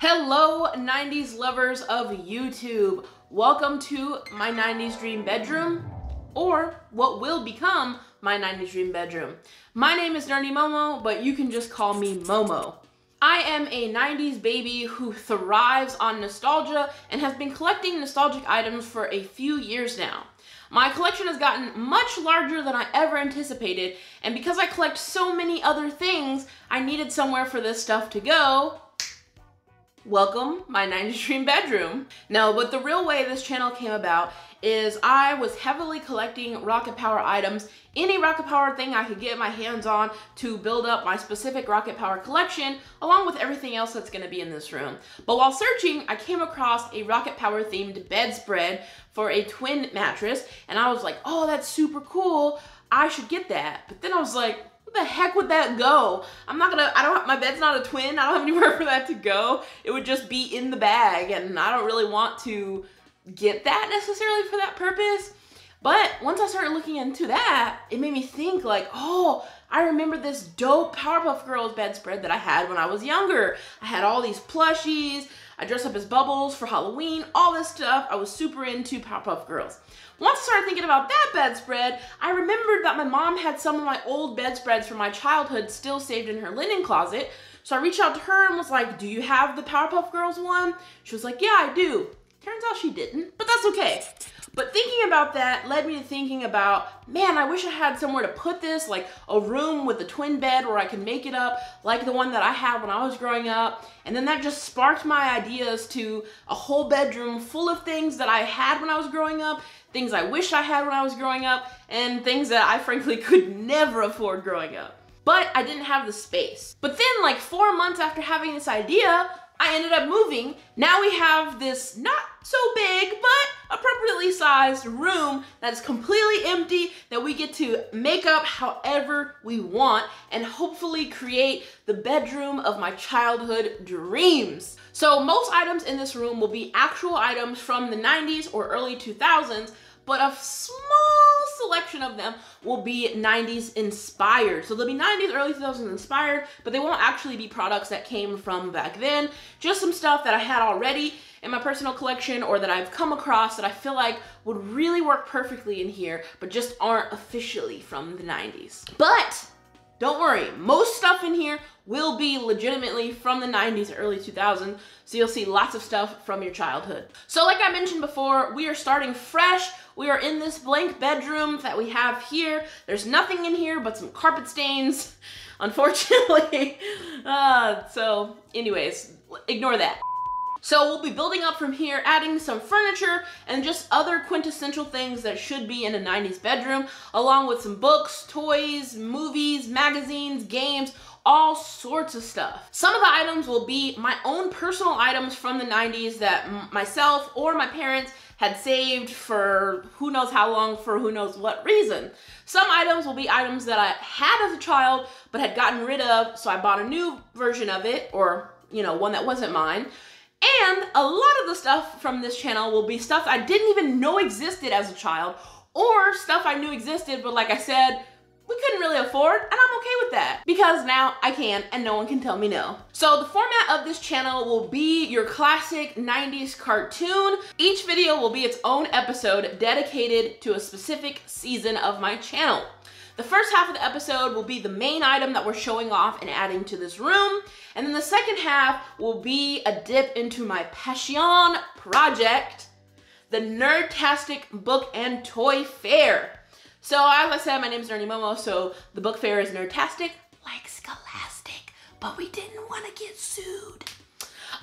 Hello, 90s lovers of YouTube. Welcome to my 90s dream bedroom, or what will become my 90s dream bedroom. My name is Nerdy Momo, but you can just call me Momo. I am a 90s baby who thrives on nostalgia and has been collecting nostalgic items for a few years now. My collection has gotten much larger than I ever anticipated, and because I collect so many other things, I needed somewhere for this stuff to go, welcome my 90s dream bedroom. Now, but the real way this channel came about is I was heavily collecting Rocket Power items, any Rocket Power thing I could get my hands on to build up my specific Rocket Power collection, along with everything else that's gonna be in this room. But while searching, I came across a Rocket Power themed bedspread for a twin mattress, and I was like, oh, that's super cool. I should get that. But then I was like, the heck would that go? I'm not gonna, I don't, my bed's not a twin. I don't have anywhere for that to go. It would just be in the bag and I don't really want to get that necessarily for that purpose. But once I started looking into that, it made me think like, oh, I remember this dope Powerpuff Girls bedspread that I had when I was younger. I had all these plushies. I dressed up as Bubbles for Halloween, all this stuff. I was super into Powerpuff Girls. Once I started thinking about that bedspread, I remembered that my mom had some of my old bedspreads from my childhood still saved in her linen closet. So I reached out to her and was like, do you have the Powerpuff Girls one? She was like, yeah, I do. Turns out she didn't, but that's okay. But thinking about that led me to thinking about, man, I wish I had somewhere to put this, like a room with a twin bed where I could make it up like the one that I had when I was growing up. And then that just sparked my ideas to a whole bedroom full of things that I had when I was growing up, things I wish I had when I was growing up, and things that I frankly could never afford growing up. But I didn't have the space. But then like four months after having this idea, I ended up moving. Now we have this not so big, but appropriately sized room that's completely empty that we get to make up however we want and hopefully create the bedroom of my childhood dreams. So most items in this room will be actual items from the 90s or early 2000s, but a small selection of them will be 90s inspired. So they'll be 90s, early 2000s inspired, but they won't actually be products that came from back then. Just some stuff that I had already in my personal collection or that I've come across that I feel like would really work perfectly in here, but just aren't officially from the 90s. But don't worry, most stuff in here will be legitimately from the 90s, early 2000s, so you'll see lots of stuff from your childhood. So like I mentioned before, we are starting fresh. We are in this blank bedroom that we have here. There's nothing in here but some carpet stains, unfortunately. uh, so anyways, ignore that. So we'll be building up from here, adding some furniture and just other quintessential things that should be in a 90s bedroom, along with some books, toys, movies, magazines, games, all sorts of stuff. Some of the items will be my own personal items from the 90s that myself or my parents had saved for who knows how long for who knows what reason. Some items will be items that I had as a child but had gotten rid of so I bought a new version of it or you know one that wasn't mine. And a lot of the stuff from this channel will be stuff I didn't even know existed as a child or stuff I knew existed, but like I said, we couldn't really afford, and I'm okay with that because now I can and no one can tell me no. So the format of this channel will be your classic 90s cartoon. Each video will be its own episode dedicated to a specific season of my channel. The first half of the episode will be the main item that we're showing off and adding to this room. And then the second half will be a dip into my passion project, the Nerdtastic Book and Toy Fair. So as I said, my name is Nerdy Momo, so the book fair is Nerdtastic, like Scholastic, but we didn't want to get sued.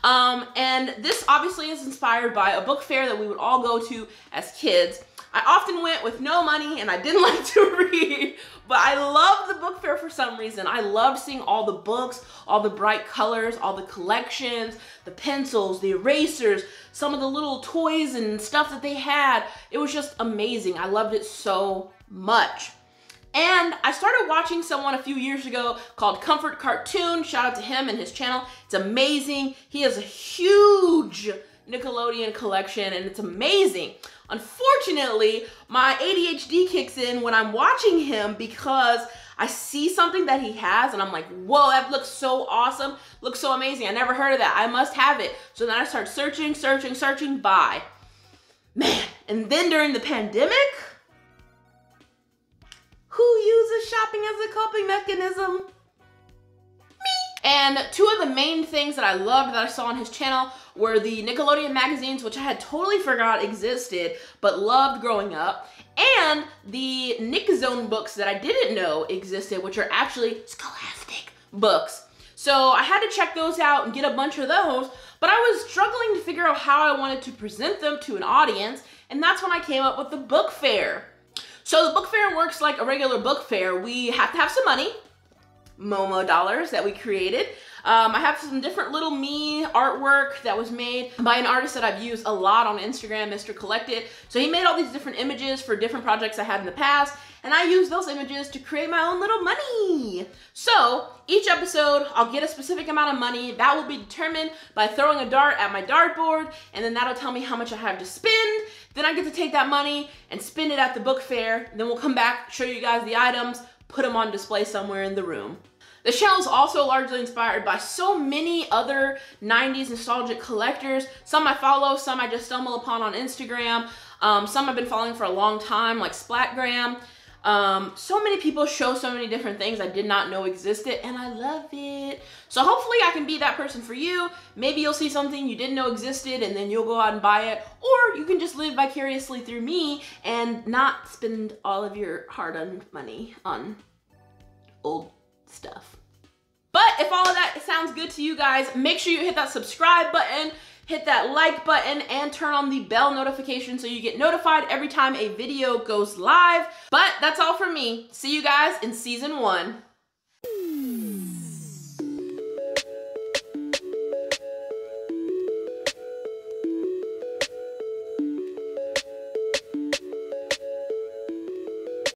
Um, and this obviously is inspired by a book fair that we would all go to as kids. I often went with no money and I didn't like to read, but I loved the book fair for some reason. I loved seeing all the books, all the bright colors, all the collections, the pencils, the erasers, some of the little toys and stuff that they had. It was just amazing. I loved it so much. And I started watching someone a few years ago called Comfort Cartoon. Shout out to him and his channel. It's amazing. He has a huge Nickelodeon collection and it's amazing. Unfortunately, my ADHD kicks in when I'm watching him because I see something that he has and I'm like, whoa, that looks so awesome, looks so amazing. I never heard of that. I must have it. So then I start searching, searching, searching, buy. Man, and then during the pandemic, who uses shopping as a coping mechanism? Me. And two of the main things that I loved that I saw on his channel were the Nickelodeon magazines, which I had totally forgot existed, but loved growing up, and the Nick Zone books that I didn't know existed, which are actually scholastic books. So I had to check those out and get a bunch of those, but I was struggling to figure out how I wanted to present them to an audience, and that's when I came up with the book fair. So the book fair works like a regular book fair. We have to have some money, Momo dollars that we created. Um, I have some different little me artwork that was made by an artist that I've used a lot on Instagram, Mr. Collected. So he made all these different images for different projects I had in the past, and I use those images to create my own little money. So each episode, I'll get a specific amount of money. That will be determined by throwing a dart at my dartboard, and then that'll tell me how much I have to spend. Then I get to take that money and spend it at the book fair. Then we'll come back, show you guys the items, put them on display somewhere in the room. The channel is also largely inspired by so many other 90s nostalgic collectors. Some I follow, some I just stumble upon on Instagram. Um, some I've been following for a long time, like Splatgram. Um, so many people show so many different things I did not know existed, and I love it. So hopefully I can be that person for you. Maybe you'll see something you didn't know existed, and then you'll go out and buy it. Or you can just live vicariously through me and not spend all of your hard-earned money on old sounds good to you guys, make sure you hit that subscribe button, hit that like button, and turn on the bell notification so you get notified every time a video goes live. But that's all from me. See you guys in season one.